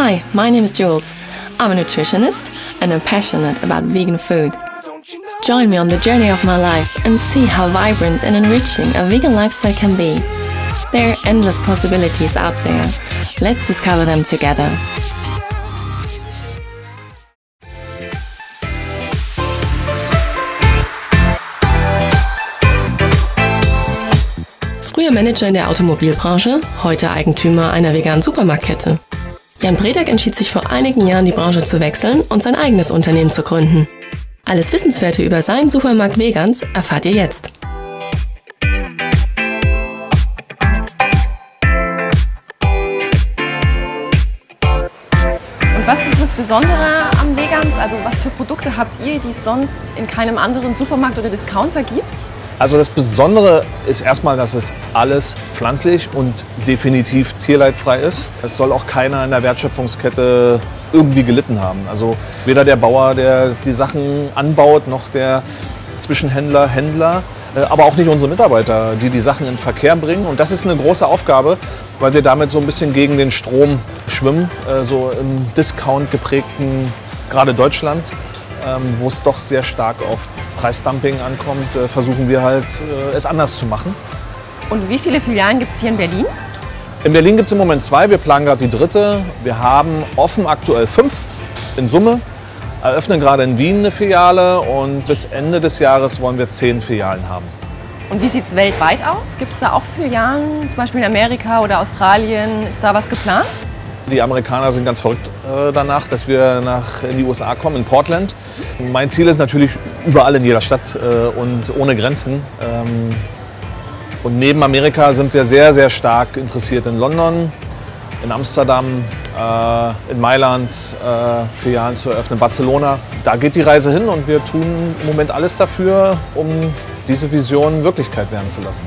Hi, my name is Jules. I'm a nutritionist and I'm passionate about vegan food. Join me on the journey of my life and see how vibrant and enriching a vegan lifestyle can be. There are endless possibilities out there. Let's discover them together. Früher Manager in der Automobilbranche, heute Eigentümer einer veganen Supermarktkette. Jan Bredak entschied sich vor einigen Jahren, die Branche zu wechseln und sein eigenes Unternehmen zu gründen. Alles Wissenswerte über seinen Supermarkt Vegans erfahrt ihr jetzt. Und was ist das Besondere am Vegans? Also was für Produkte habt ihr, die es sonst in keinem anderen Supermarkt oder Discounter gibt? Also das Besondere ist erstmal, dass es alles pflanzlich und definitiv tierleidfrei ist. Es soll auch keiner in der Wertschöpfungskette irgendwie gelitten haben. Also weder der Bauer, der die Sachen anbaut, noch der Zwischenhändler, Händler, äh, aber auch nicht unsere Mitarbeiter, die die Sachen in Verkehr bringen. Und das ist eine große Aufgabe, weil wir damit so ein bisschen gegen den Strom schwimmen, äh, so im Discount geprägten, gerade Deutschland, wo es doch sehr stark auf Preisdumping ankommt, äh, versuchen wir halt, äh, es anders zu machen. Und wie viele Filialen gibt es hier in Berlin? In Berlin gibt es im Moment zwei, wir planen gerade die dritte. Wir haben offen aktuell fünf in Summe, eröffnen gerade in Wien eine Filiale und bis Ende des Jahres wollen wir zehn Filialen haben. Und wie sieht es weltweit aus? Gibt es da auch Filialen, zum Beispiel in Amerika oder Australien? Ist da was geplant? Die Amerikaner sind ganz verrückt äh, danach, dass wir nach, in die USA kommen, in Portland. Mein Ziel ist natürlich überall in jeder Stadt äh, und ohne Grenzen. Ähm, und neben Amerika sind wir sehr, sehr stark interessiert in London, in Amsterdam, äh, in Mailand Filialen zu eröffnen, Barcelona. Da geht die Reise hin und wir tun im Moment alles dafür, um diese Vision Wirklichkeit werden zu lassen.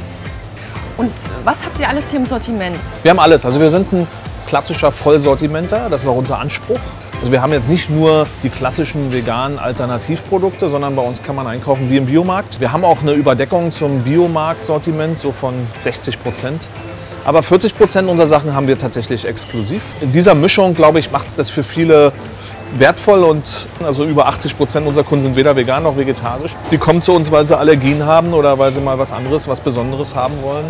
Und was habt ihr alles hier im Sortiment? Wir haben alles. Also wir sind ein klassischer Vollsortimenter, das ist auch unser Anspruch. Also wir haben jetzt nicht nur die klassischen veganen Alternativprodukte, sondern bei uns kann man einkaufen wie im Biomarkt. Wir haben auch eine Überdeckung zum Biomarkt-Sortiment, so von 60 Prozent. Aber 40 Prozent unserer Sachen haben wir tatsächlich exklusiv. In dieser Mischung, glaube ich, macht es das für viele wertvoll und also über 80 Prozent unserer Kunden sind weder vegan noch vegetarisch. Die kommen zu uns, weil sie Allergien haben oder weil sie mal was anderes, was Besonderes haben wollen.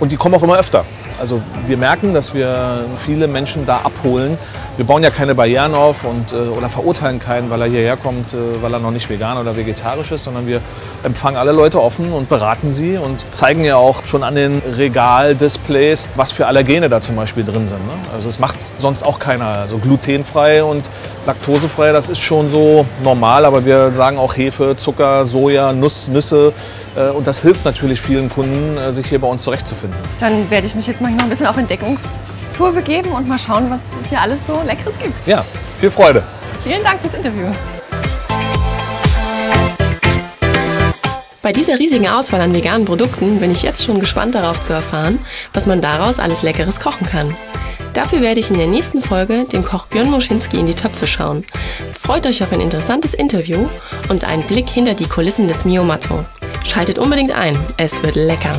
Und die kommen auch immer öfter. Also wir merken, dass wir viele Menschen da abholen. Wir bauen ja keine Barrieren auf und, äh, oder verurteilen keinen, weil er hierher kommt, äh, weil er noch nicht vegan oder vegetarisch ist, sondern wir empfangen alle Leute offen und beraten sie und zeigen ja auch schon an den Regaldisplays, was für Allergene da zum Beispiel drin sind. Ne? Also es macht sonst auch keiner. Also glutenfrei und laktosefrei, das ist schon so normal, aber wir sagen auch Hefe, Zucker, Soja, Nuss, Nüsse. Äh, und das hilft natürlich vielen Kunden, äh, sich hier bei uns zurechtzufinden. Dann werde ich mich jetzt mal noch ein bisschen auf Entdeckungstour begeben und mal schauen, was es hier alles so Leckeres gibt. Ja, viel Freude. Vielen Dank fürs Interview. Bei dieser riesigen Auswahl an veganen Produkten bin ich jetzt schon gespannt darauf zu erfahren, was man daraus alles Leckeres kochen kann. Dafür werde ich in der nächsten Folge dem Koch Björn Moschinski in die Töpfe schauen. Freut euch auf ein interessantes Interview und einen Blick hinter die Kulissen des Mio Matto. Schaltet unbedingt ein, es wird lecker.